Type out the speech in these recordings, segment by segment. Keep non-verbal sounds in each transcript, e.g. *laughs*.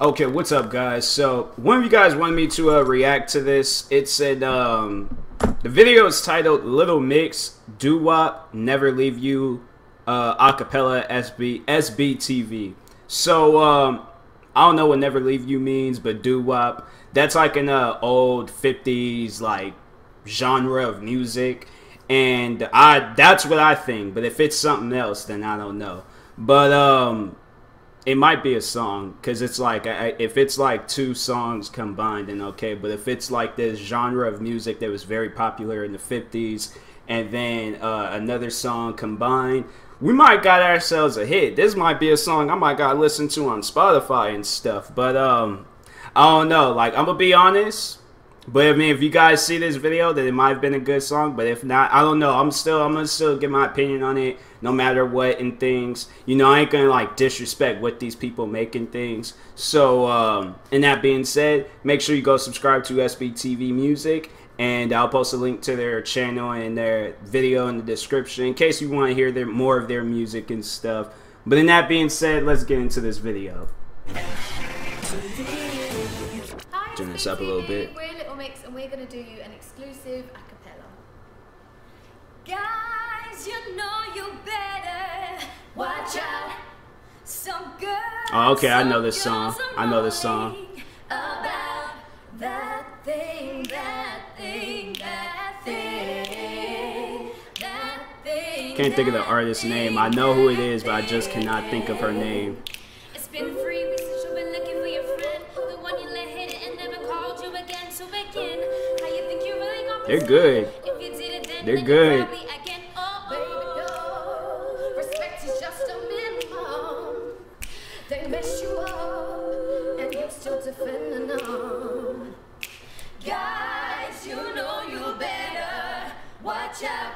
Okay, what's up, guys? So, one of you guys wanted me to uh, react to this. It said, um, the video is titled Little Mix, Doo Wop, Never Leave You, uh, Acapella SB, SBTV. So, um, I don't know what Never Leave You means, but doo wop, that's like an uh, old 50s, like, genre of music. And I, that's what I think. But if it's something else, then I don't know. But, um, it might be a song because it's like I, if it's like two songs combined then okay. But if it's like this genre of music that was very popular in the 50s and then uh, another song combined we might got ourselves a hit. This might be a song i might got listen to on spotify and stuff. But um i don't know. Like i'm gonna be honest but I mean, if you guys see this video, then it might have been a good song. But if not, I don't know. I'm still, I'm gonna still get my opinion on it, no matter what and things. You know, I ain't gonna like disrespect what these people making things. So, um, and that being said, make sure you go subscribe to SBTV Music, and I'll post a link to their channel and their video in the description in case you want to hear their more of their music and stuff. But in that being said, let's get into this video. Turn this up a little bit mix and we're going to do you an exclusive a cappella. Guys, you know you better watch out. Some girls, oh, okay, I know this song. I know this song. About that thing, that thing, that thing, that thing. Can't think of the artist's name. I know who it is, but I just cannot think of her name. They're good. They're good. Guys, you know you better watch out.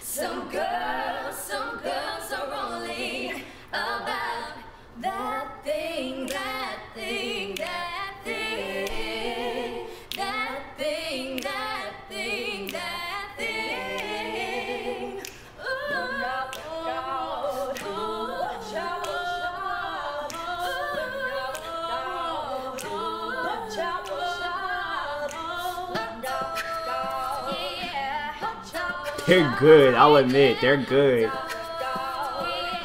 Some girls, They're good. I'll admit, they're good.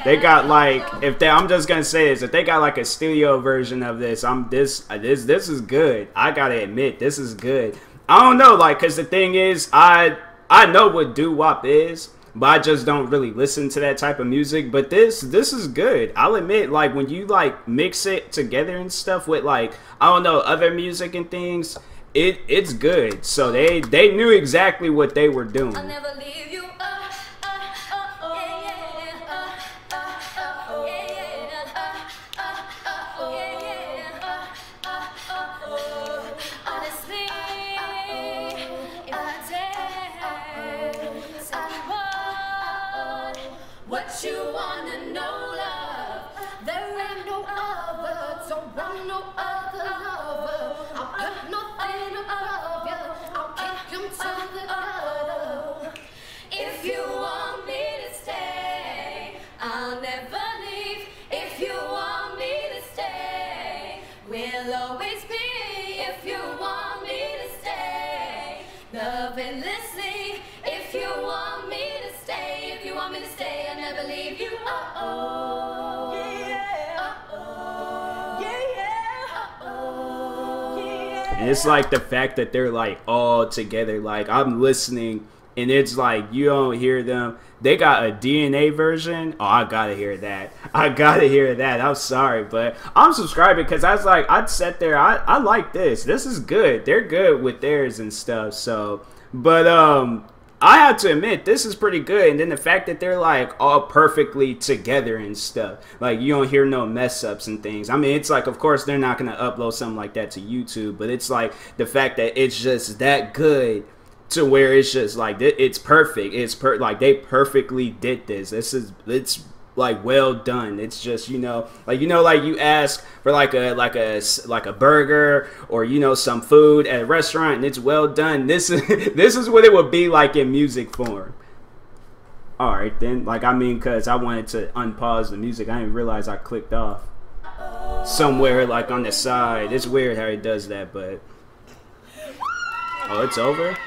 They got like, if they, I'm just gonna say this, if they got like a studio version of this, I'm this, this, this is good. I gotta admit, this is good. I don't know, like, cause the thing is, I, I know what doo wop is, but I just don't really listen to that type of music. But this, this is good. I'll admit, like, when you like mix it together and stuff with like, I don't know, other music and things, it it's good. So they they knew exactly what they were doing. What you wanna know, love? There ain't no other, don't want no other we'll always be. If you want me to stay, love endlessly. If you want me to stay, if you want me to stay never leave you. Uh oh. Yeah. Uh oh. Yeah, yeah. Uh oh. Yeah. And it's like the fact that they're like all together. Like I'm listening and it's like you don't hear them. They got a DNA version. Oh, I gotta hear that. I gotta hear that. I'm sorry, but I'm subscribing because I was like, I'd sat there. I, I like this. This is good. They're good with theirs and stuff. So, but um, I have to admit, this is pretty good. And then the fact that they're like all perfectly together and stuff. Like you don't hear no mess ups and things. I mean, it's like, of course, they're not going to upload something like that to YouTube, but it's like the fact that it's just that good to where it's just like it's perfect. It's per like they perfectly did this. This is it's like well done. It's just you know like you know like you ask for like a like a like a burger or you know some food at a restaurant and it's well done. This is *laughs* this is what it would be like in music form. All right then, like I mean, cause I wanted to unpause the music. I didn't realize I clicked off. somewhere like on the side. It's weird how he does that, but oh, it's over.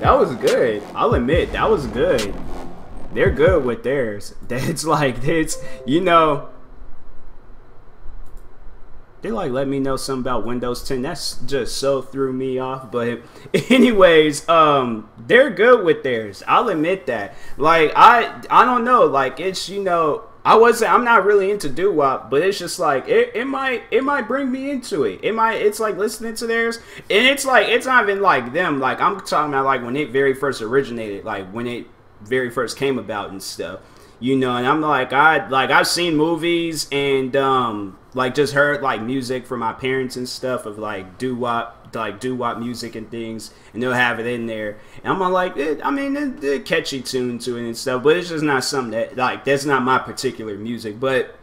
That was good. I'll admit that was good. They're good with theirs. *laughs* It's like it's you know they like let me know something about Windows 10. That's just so threw me off. But *laughs* anyways, um, they're good with theirs. I'll admit that. Like I, I don't know. Like it's you know. I wasn't. I'm not really into doo wop, but it's just like it, it. might. It might bring me into it. It might. It's like listening to theirs, and it's like it's not even like them. Like I'm talking about like when it very first originated, like when it very first came about and stuff you know and i'm like i like i've seen movies and um like just heard like music from my parents and stuff of like doo wop like doo wop music and things and they'll have it in there. And i'm like i mean it, it catchy tune to it and stuff but it's just not something that like that's not my particular music but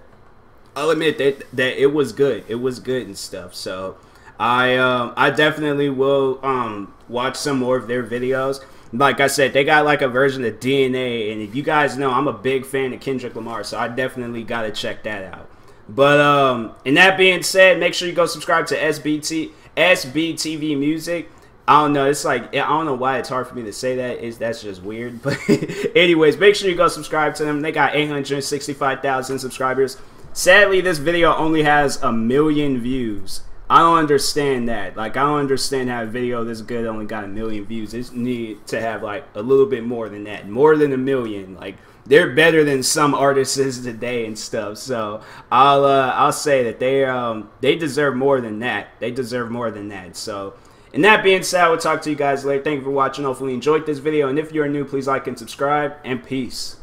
i'll admit that that it was good. It was good and stuff. So i um i definitely will um watch some more of their videos. Like I said, they got like a version of DNA, and if you guys know, I'm a big fan of Kendrick Lamar, so I definitely got to check that out. But um, and that being said, make sure you go subscribe to SBT SBTV Music. I don't know. It's like I don't know why it's hard for me to say that. Is that's just weird. *laughs* But anyways, make sure you go subscribe to them. They got 865,000 subscribers. Sadly, this video only has a million views. I don't understand that. Like, I don't understand how a video this good only got a million views. It need to have like a little bit more than that, more than a million. Like, they're better than some artists is today and stuff. So I'll uh, I'll say that they um they deserve more than that. They deserve more than that. So. And that being said, I will talk to you guys later. Thank you for watching. Hopefully you enjoyed this video. And if you're new, please like and subscribe. And peace.